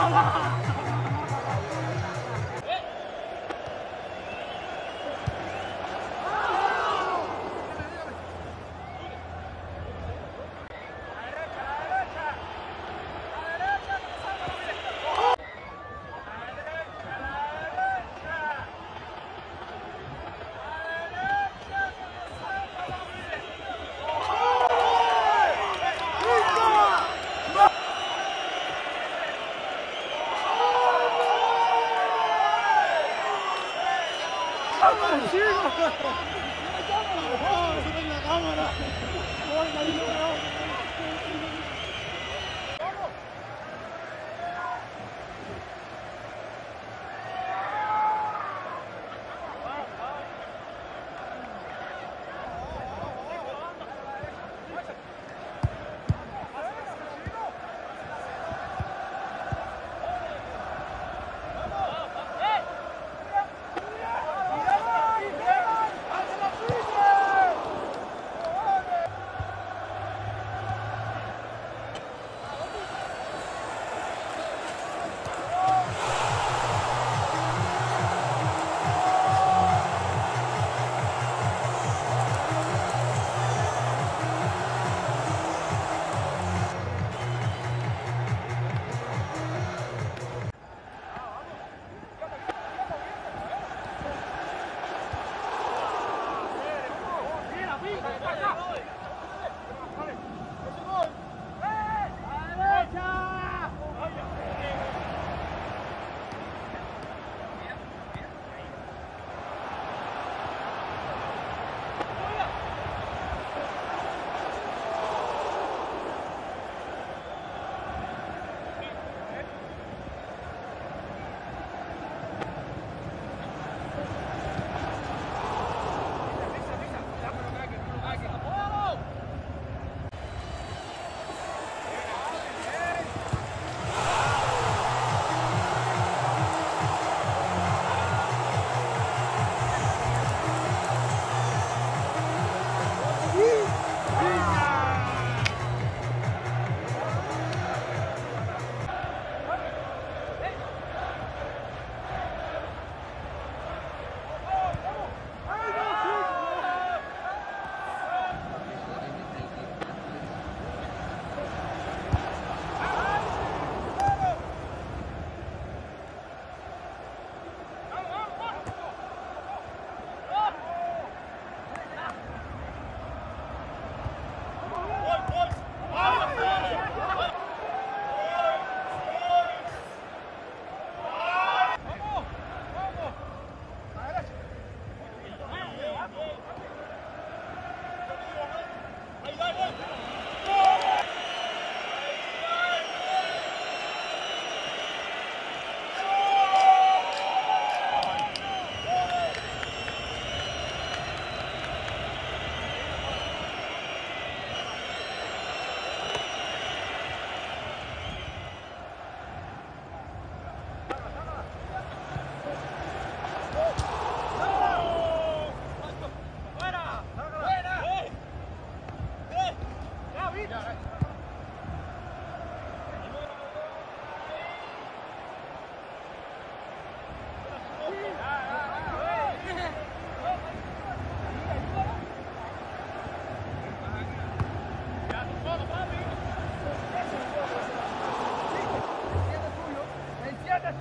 Ha ha ha!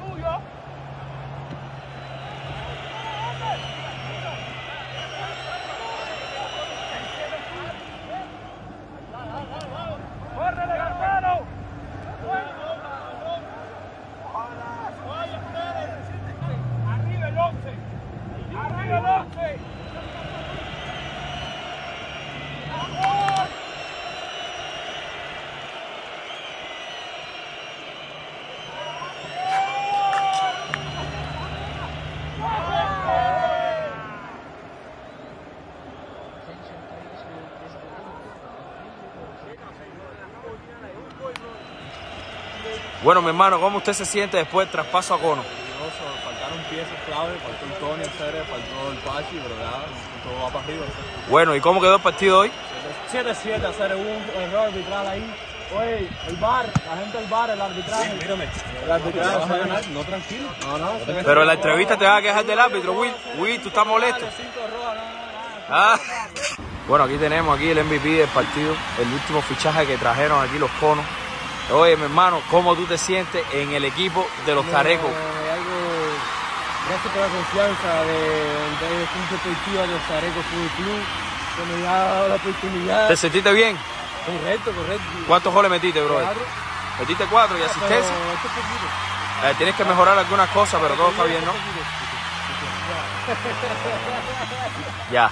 Oh, you Bueno, mi hermano, ¿cómo usted se siente después del traspaso a Cono? Faltaron piezas clave, faltó el Tony, el Cere, faltó el Pachi, pero ya todo va para arriba. Bueno, ¿y cómo quedó el partido hoy? 7-7 hacer un error arbitral ahí, Oye, el bar, la gente del bar, el arbitraje. mírame. El arbitraje. a ganar, no tranquilo. No, no, Pero en la entrevista te vas a quejar del árbitro, Will. Will, tú estás molesto. No, no, no. Ah. Bueno, aquí tenemos aquí el MVP del partido, el último fichaje que trajeron aquí los conos. Oye, mi hermano, ¿cómo tú te sientes en el equipo de los Tarecos? Eh, algo, gracias por la confianza de, de Deportiva de los Tarecos Fútbol Club, que me ha dado la oportunidad. ¿Te sentiste bien? Correcto, correcto. ¿Cuántos goles metiste, bro? Cuatro. Metiste cuatro y Pero asistencia. esto es poquito. Eh, tienes que mejorar algunas cosas, pero todo está bien, ¿no? Ya.